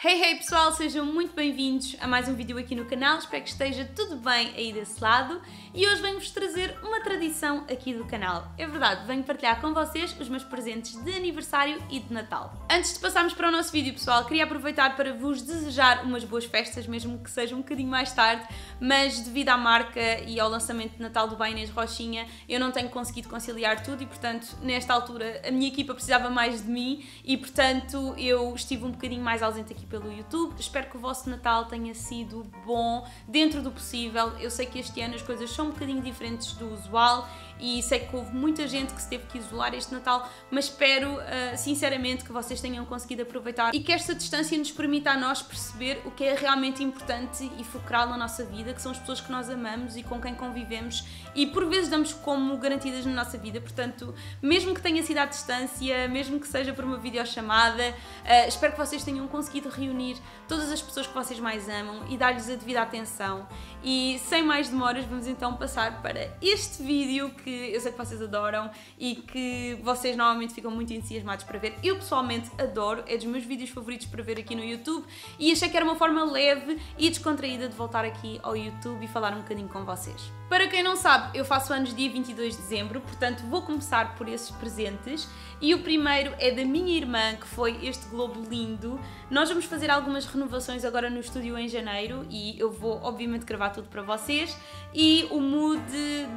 Hey hey pessoal, sejam muito bem-vindos a mais um vídeo aqui no canal, espero que esteja tudo bem aí desse lado e hoje venho-vos trazer uma tradição aqui do canal. É verdade, venho partilhar com vocês os meus presentes de aniversário e de Natal. Antes de passarmos para o nosso vídeo pessoal, queria aproveitar para vos desejar umas boas festas, mesmo que seja um bocadinho mais tarde, mas devido à marca e ao lançamento de Natal do Bainês Rochinha, eu não tenho conseguido conciliar tudo e portanto, nesta altura, a minha equipa precisava mais de mim e portanto eu estive um bocadinho mais ausente aqui pelo YouTube. Espero que o vosso Natal tenha sido bom, dentro do possível. Eu sei que este ano as coisas são um bocadinho diferentes do usual e sei que houve muita gente que se teve que isolar este Natal, mas espero uh, sinceramente que vocês tenham conseguido aproveitar e que esta distância nos permita a nós perceber o que é realmente importante e focal na nossa vida, que são as pessoas que nós amamos e com quem convivemos e por vezes damos como garantidas na nossa vida. Portanto, mesmo que tenha sido à distância, mesmo que seja por uma videochamada, uh, espero que vocês tenham conseguido reunir todas as pessoas que vocês mais amam e dar-lhes a devida atenção. E sem mais demoras, vamos então passar para este vídeo que eu sei que vocês adoram e que vocês normalmente ficam muito entusiasmados para ver. Eu pessoalmente adoro, é dos meus vídeos favoritos para ver aqui no YouTube e achei que era uma forma leve e descontraída de voltar aqui ao YouTube e falar um bocadinho com vocês. Para quem não sabe, eu faço anos dia 22 de dezembro, portanto vou começar por esses presentes e o primeiro é da minha irmã, que foi este globo lindo. Nós vamos fazer algumas renovações agora no estúdio em janeiro e eu vou obviamente gravar tudo para vocês e o mood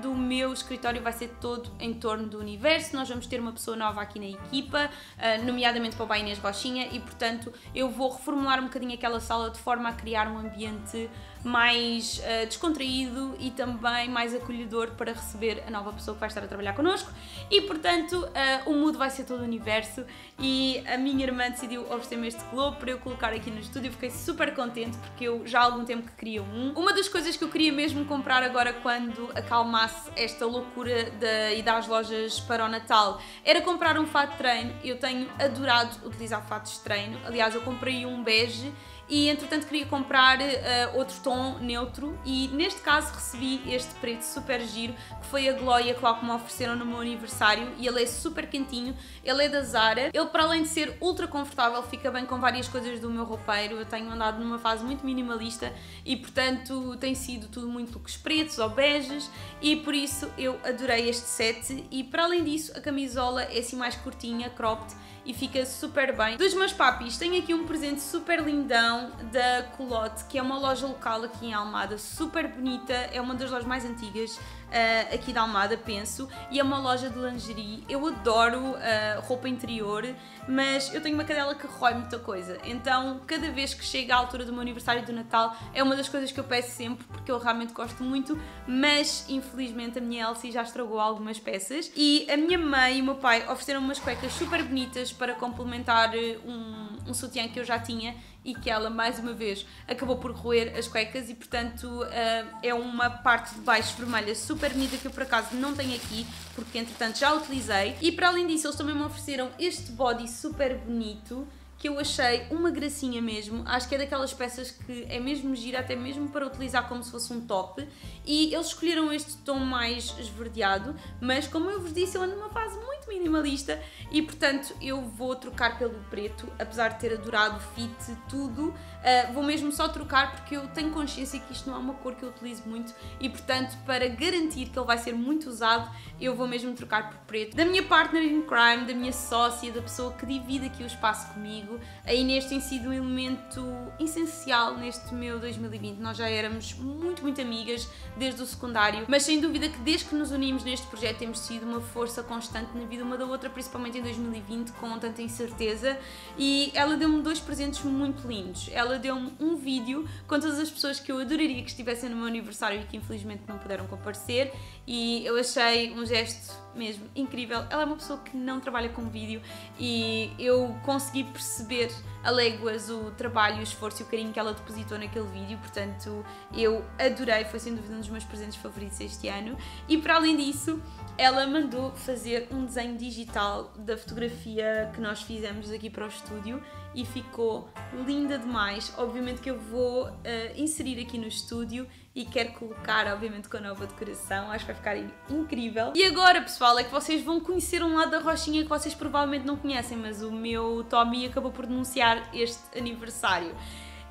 do meu escritório vai ser todo em torno do universo. Nós vamos ter uma pessoa nova aqui na equipa, ah, nomeadamente para o Bainês Rochinha e portanto eu vou reformular um bocadinho aquela sala de forma a criar um ambiente mais uh, descontraído e também mais acolhedor para receber a nova pessoa que vai estar a trabalhar connosco. E portanto uh, o mood vai ser todo o universo e a minha irmã decidiu oferecer-me este globo para eu colocar aqui no estúdio, fiquei super contente porque eu já há algum tempo que queria um. Uma das coisas que eu queria mesmo comprar agora quando acalmasse esta loucura da ida às lojas para o Natal era comprar um fato de treino, eu tenho adorado utilizar fatos de treino, aliás eu comprei um bege e entretanto queria comprar uh, outro tom neutro e neste caso recebi este preto super giro que foi a Gloria que me ofereceram no meu aniversário. E ele é super quentinho, ele é da Zara, ele para além de ser ultra confortável fica bem com várias coisas do meu roupeiro, eu tenho andado numa fase muito minimalista e portanto tem sido tudo muito looks pretos ou beges. E por isso eu adorei este set. E para além disso a camisola é assim mais curtinha, cropped e fica super bem. Dos meus papis, tenho aqui um presente super lindão da Colotte, que é uma loja local aqui em Almada, super bonita, é uma das lojas mais antigas uh, aqui da Almada, penso, e é uma loja de lingerie. Eu adoro uh, roupa interior, mas eu tenho uma cadela que rói muita coisa, então cada vez que chega à altura do meu aniversário do Natal é uma das coisas que eu peço sempre, porque eu realmente gosto muito, mas infelizmente a minha Elsie já estragou algumas peças e a minha mãe e o meu pai ofereceram umas cuecas super bonitas para complementar eh, um, um sutiã que eu já tinha e que ela, mais uma vez, acabou por roer as cuecas e, portanto, uh, é uma parte de baixo vermelha super bonita que eu, por acaso, não tenho aqui, porque, entretanto, já utilizei. E, para além disso, eles também me ofereceram este body super bonito, que eu achei uma gracinha mesmo. Acho que é daquelas peças que é mesmo gira, até mesmo para utilizar como se fosse um top. E eles escolheram este tom mais esverdeado, mas como eu vos disse, eu ando numa fase muito minimalista e portanto eu vou trocar pelo preto, apesar de ter adorado o fit, tudo. Uh, vou mesmo só trocar porque eu tenho consciência que isto não é uma cor que eu utilizo muito e portanto para garantir que ele vai ser muito usado, eu vou mesmo trocar por preto. Da minha partner in crime, da minha sócia, da pessoa que divide aqui o espaço comigo. A Inês tem sido um elemento essencial neste meu 2020. Nós já éramos muito, muito amigas desde o secundário, mas sem dúvida que desde que nos unimos neste projeto temos sido uma força constante na vida uma da outra, principalmente em 2020, com tanta incerteza. E ela deu-me dois presentes muito lindos. Ela deu-me um vídeo com todas as pessoas que eu adoraria que estivessem no meu aniversário e que infelizmente não puderam comparecer, e eu achei um gesto mesmo incrível. Ela é uma pessoa que não trabalha com vídeo e eu consegui perceber a léguas o trabalho, o esforço e o carinho que ela depositou naquele vídeo, portanto eu adorei, foi sem dúvida um dos meus presentes favoritos este ano. E para além disso, ela mandou fazer um desenho digital da fotografia que nós fizemos aqui para o estúdio e ficou linda demais. Obviamente que eu vou uh, inserir aqui no estúdio e quero colocar, obviamente, com a nova decoração. Acho que vai ficar incrível. E agora, pessoal, é que vocês vão conhecer um lado da Rochinha que vocês provavelmente não conhecem, mas o meu Tommy acabou por denunciar este aniversário.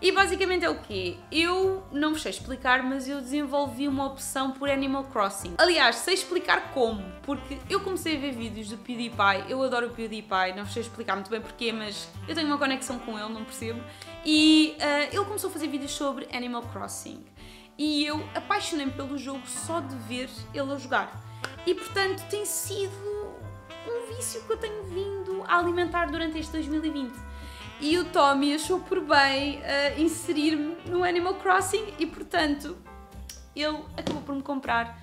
E basicamente é o quê? Eu não sei explicar, mas eu desenvolvi uma opção por Animal Crossing. Aliás, sei explicar como, porque eu comecei a ver vídeos do PewDiePie, eu adoro o PewDiePie, não sei explicar muito bem porquê, mas eu tenho uma conexão com ele, não percebo. E uh, ele começou a fazer vídeos sobre Animal Crossing. E eu apaixonei-me pelo jogo só de ver ele a jogar. E portanto tem sido um vício que eu tenho vindo a alimentar durante este 2020 e o Tommy achou por bem uh, inserir-me no Animal Crossing e, portanto, ele acabou por me comprar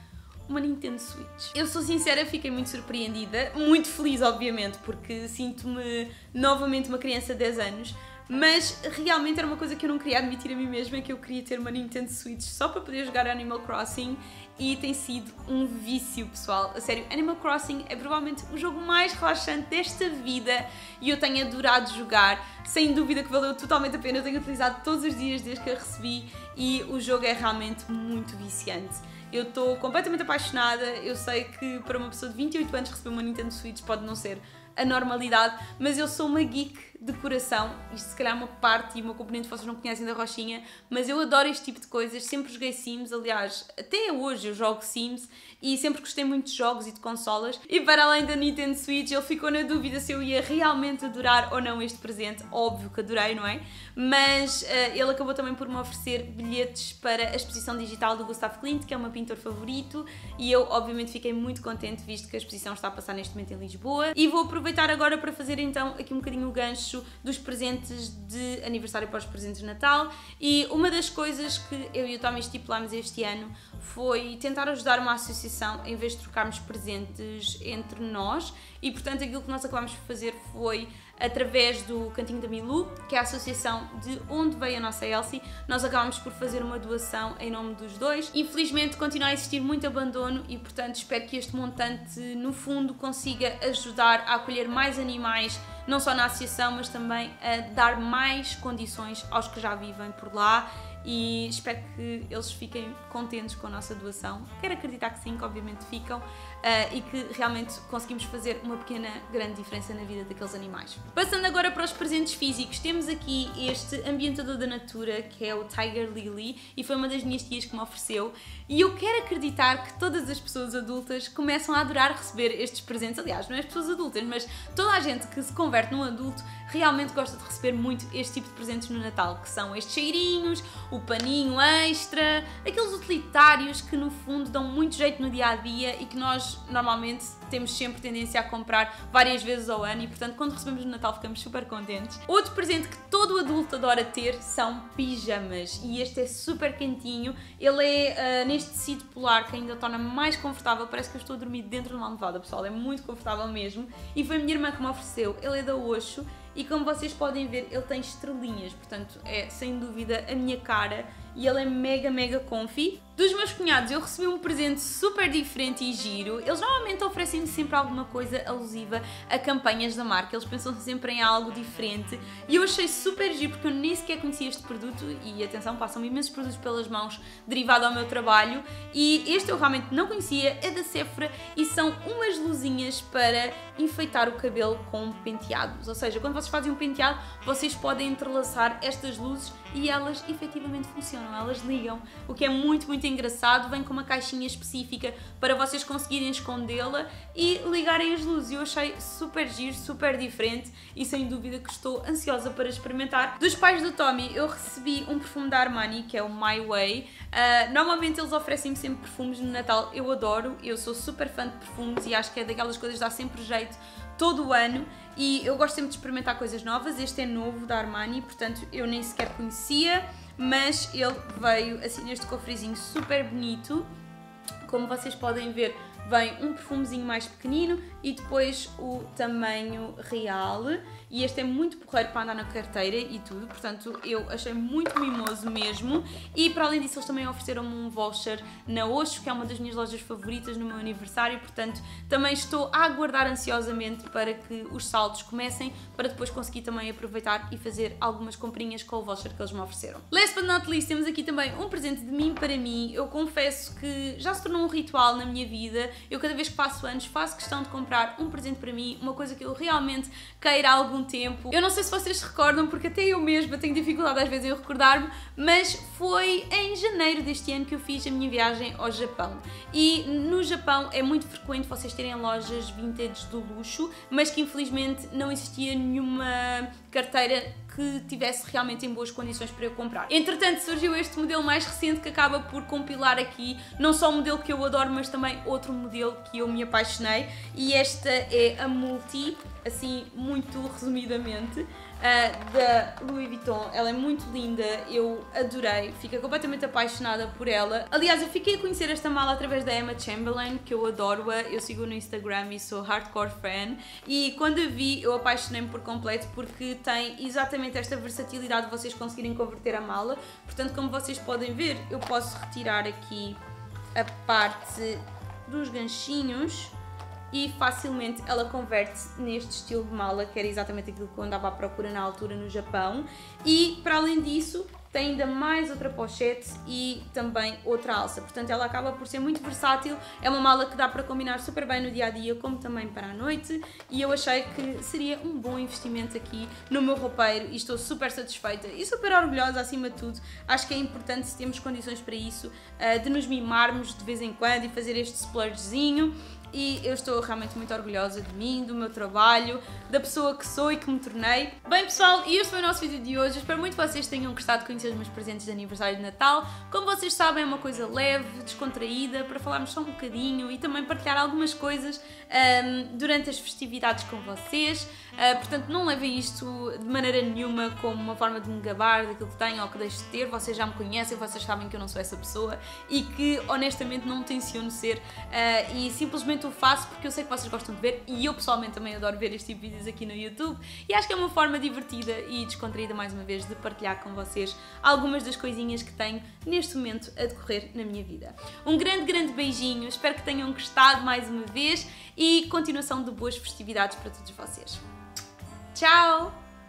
uma Nintendo Switch. Eu sou sincera, fiquei muito surpreendida, muito feliz, obviamente, porque sinto-me novamente uma criança de 10 anos, mas realmente era uma coisa que eu não queria admitir a mim mesma, que eu queria ter uma Nintendo Switch só para poder jogar Animal Crossing e tem sido um vício, pessoal. A sério, Animal Crossing é provavelmente o jogo mais relaxante desta vida e eu tenho adorado jogar. Sem dúvida que valeu totalmente a pena, eu tenho utilizado todos os dias desde que a recebi e o jogo é realmente muito viciante. Eu estou completamente apaixonada, eu sei que para uma pessoa de 28 anos receber uma Nintendo Switch pode não ser a normalidade, mas eu sou uma geek de coração. Isto se calhar é uma parte e uma componente que vocês não conhecem da Rochinha, mas eu adoro este tipo de coisas. Sempre joguei Sims, aliás, até hoje eu jogo Sims e sempre gostei muito de jogos e de consolas. E para além da Nintendo Switch, ele ficou na dúvida se eu ia realmente adorar ou não este presente. Óbvio que adorei, não é? Mas uh, ele acabou também por me oferecer bilhetes para a exposição digital do Gustav Klimt, que é o meu pintor favorito, e eu obviamente fiquei muito contente visto que a exposição está a passar neste momento em Lisboa. E vou aproveitar agora para fazer então aqui um bocadinho o gancho dos presentes de aniversário para os presentes de Natal. E uma das coisas que eu e o Tommy estipulámos este ano foi tentar ajudar uma associação em vez de trocarmos presentes entre nós e portanto aquilo que nós acabámos por fazer foi através do Cantinho da Milu, que é a associação de onde veio a nossa Elsie, nós acabámos por fazer uma doação em nome dos dois. Infelizmente continua a existir muito abandono e portanto espero que este montante no fundo consiga ajudar a acolher mais animais não só na associação, mas também a dar mais condições aos que já vivem por lá e espero que eles fiquem contentes com a nossa doação. Quero acreditar que sim, que obviamente ficam, uh, e que realmente conseguimos fazer uma pequena, grande diferença na vida daqueles animais. Passando agora para os presentes físicos, temos aqui este ambientador da Natura, que é o Tiger Lily, e foi uma das minhas tias que me ofereceu, e eu quero acreditar que todas as pessoas adultas começam a adorar receber estes presentes, aliás, não é as pessoas adultas, mas toda a gente que se converte num adulto realmente gosta de receber muito este tipo de presentes no Natal, que são estes cheirinhos, paninho extra, aqueles utilitários que no fundo dão muito jeito no dia a dia e que nós normalmente temos sempre tendência a comprar várias vezes ao ano e portanto quando recebemos no Natal ficamos super contentes. Outro presente que todo adulto adora ter são pijamas. E este é super quentinho, ele é uh, neste tecido polar que ainda torna mais confortável, parece que eu estou a dormir dentro de uma almofada pessoal, é muito confortável mesmo. E foi a minha irmã que me ofereceu, ele é da Osho e como vocês podem ver ele tem estrelinhas, portanto é sem dúvida a minha cara e ele é mega mega comfy. Dos meus cunhados eu recebi um presente super diferente e giro. Eles normalmente oferecem-me sempre alguma coisa alusiva a campanhas da marca, eles pensam sempre em algo diferente. E eu achei super giro porque eu nem sequer conhecia este produto. E atenção, passam imensos produtos pelas mãos derivado ao meu trabalho. E este eu realmente não conhecia, é da Sephora. E são umas luzinhas para enfeitar o cabelo com penteados, ou seja, quando vocês fazem um penteado vocês podem entrelaçar estas luzes e elas efetivamente funcionam, elas ligam, o que é muito, muito engraçado. Vem com uma caixinha específica para vocês conseguirem escondê-la e ligarem as luzes. Eu achei super giro, super diferente e sem dúvida que estou ansiosa para experimentar. Dos pais do Tommy, eu recebi um perfume da Armani que é o My Way. Uh, normalmente eles oferecem sempre perfumes no Natal, eu adoro, eu sou super fã de perfumes e acho que é daquelas coisas que dá sempre jeito todo o ano e eu gosto sempre de experimentar coisas novas. Este é novo da Armani, portanto eu nem sequer conhecia, mas ele veio assim neste cofrezinho super bonito. Como vocês podem ver, vem um perfumezinho mais pequenino e depois o tamanho real. E este é muito porreiro para andar na carteira e tudo, portanto eu achei muito mimoso mesmo. E para além disso, eles também ofereceram-me um voucher na Oxo, que é uma das minhas lojas favoritas no meu aniversário, portanto também estou a aguardar ansiosamente para que os saldos comecem, para depois conseguir também aproveitar e fazer algumas comprinhas com o voucher que eles me ofereceram. Last but not least, temos aqui também um presente de mim para mim. Eu confesso que já se tornou um ritual na minha vida. Eu cada vez que faço anos faço questão de comprar um presente para mim, uma coisa que eu realmente queira há algum tempo. Eu não sei se vocês se recordam, porque até eu mesma tenho dificuldade às vezes em recordar-me, mas foi em janeiro deste ano que eu fiz a minha viagem ao Japão. E no Japão é muito frequente vocês terem lojas vintage do luxo, mas que infelizmente não existia nenhuma carteira que tivesse realmente em boas condições para eu comprar. Entretanto, surgiu este modelo mais recente que acaba por compilar aqui não só o modelo que eu adoro, mas também outro modelo que eu me apaixonei e esta é a Multi, assim muito resumidamente uh, da Louis Vuitton. Ela é muito linda, eu adorei, fiquei completamente apaixonada por ela. Aliás, eu fiquei a conhecer esta mala através da Emma Chamberlain, que eu adoro-a, eu sigo no Instagram e sou hardcore fan. E quando a vi, eu apaixonei-me por completo porque tem exatamente esta versatilidade de vocês conseguirem converter a mala. Portanto, como vocês podem ver, eu posso retirar aqui a parte dos ganchinhos e facilmente ela converte-se neste estilo de mala, que era exatamente aquilo que eu andava à procura na altura no Japão. E para além disso, tem ainda mais outra pochete e também outra alça. Portanto, ela acaba por ser muito versátil. É uma mala que dá para combinar super bem no dia a dia, como também para a noite. E eu achei que seria um bom investimento aqui no meu roupeiro e estou super satisfeita e super orgulhosa acima de tudo. Acho que é importante, se temos condições para isso, eh, de nos mimarmos de vez em quando e fazer este splurgezinho e eu estou realmente muito orgulhosa de mim, do meu trabalho, da pessoa que sou e que me tornei. Bem pessoal, e este foi o nosso vídeo de hoje. Espero muito que vocês tenham gostado de conhecer os meus presentes de aniversário de Natal. Como vocês sabem, é uma coisa leve, descontraída, para falarmos só um bocadinho e também partilhar algumas coisas um, durante as festividades com vocês. Uh, portanto, não levem isto de maneira nenhuma como uma forma de me gabar daquilo que tenho ou que deixo de ter. Vocês já me conhecem, vocês sabem que eu não sou essa pessoa e que honestamente não tenciono ser uh, e simplesmente o faço porque eu sei que vocês gostam de ver e eu pessoalmente também adoro ver este tipo de vídeos aqui no YouTube e acho que é uma forma divertida e descontraída mais uma vez de partilhar com vocês algumas das coisinhas que tenho neste momento a decorrer na minha vida. Um grande, grande beijinho, espero que tenham gostado mais uma vez e continuação de boas festividades para todos vocês. Tchau!